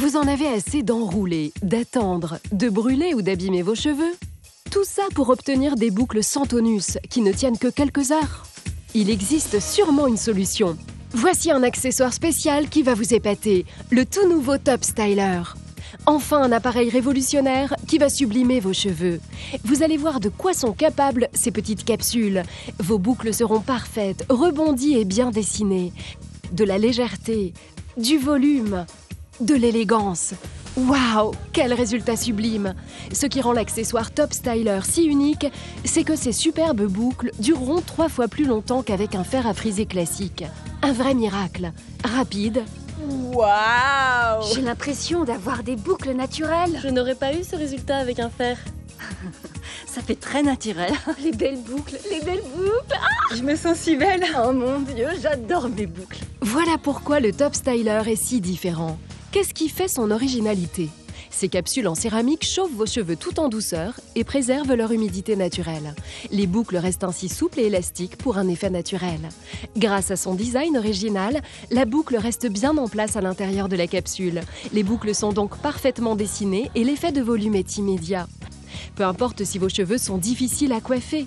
Vous en avez assez d'enrouler, d'attendre, de brûler ou d'abîmer vos cheveux? Tout ça pour obtenir des boucles sans tonus qui ne tiennent que quelques heures Il existe sûrement une solution. Voici un accessoire spécial qui va vous épater, le tout nouveau Top Styler. Enfin un appareil révolutionnaire qui va sublimer vos cheveux. Vous allez voir de quoi sont capables ces petites capsules. Vos boucles seront parfaites, rebondies et bien dessinées. De la légèreté, du volume, de l'élégance. Waouh, quel résultat sublime Ce qui rend l'accessoire Top Styler si unique, c'est que ces superbes boucles dureront trois fois plus longtemps qu'avec un fer à friser classique. Un vrai miracle, rapide, Waouh J'ai l'impression d'avoir des boucles naturelles. Je n'aurais pas eu ce résultat avec un fer. Ça fait très naturel. Les belles boucles, les belles boucles. Ah Je me sens si belle. Oh mon dieu, j'adore mes boucles. Voilà pourquoi le Top Styler est si différent. Qu'est-ce qui fait son originalité? Ces capsules en céramique chauffent vos cheveux tout en douceur et préservent leur humidité naturelle. Les boucles restent ainsi souples et élastiques pour un effet naturel. Grâce à son design original, la boucle reste bien en place à l'intérieur de la capsule. Les boucles sont donc parfaitement dessinées et l'effet de volume est immédiat. Peu importe si vos cheveux sont difficiles à coiffer.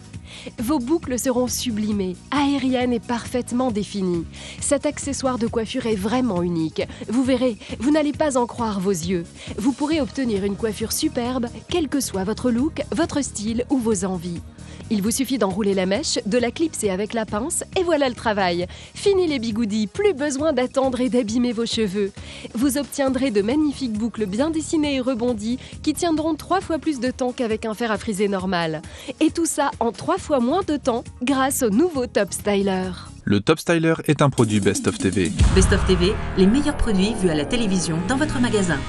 Vos boucles seront sublimées, aériennes et parfaitement définies. Cet accessoire de coiffure est vraiment unique. Vous verrez, vous n'allez pas en croire vos yeux. Vous pourrez obtenir une coiffure superbe, quel que soit votre look, votre style ou vos envies. Il vous suffit d'enrouler la mèche, de la clipser avec la pince et voilà le travail. Fini les bigoudis, plus besoin d'attendre et d'abîmer vos cheveux. Vous obtiendrez de magnifiques boucles bien dessinées et rebondies qui tiendront trois fois plus de temps qu'avec un fer à friser normal. Et tout ça en trois fois moins de temps grâce au nouveau Top Styler. Le Top Styler est un produit Best of TV. Best of TV, les meilleurs produits vus à la télévision dans votre magasin.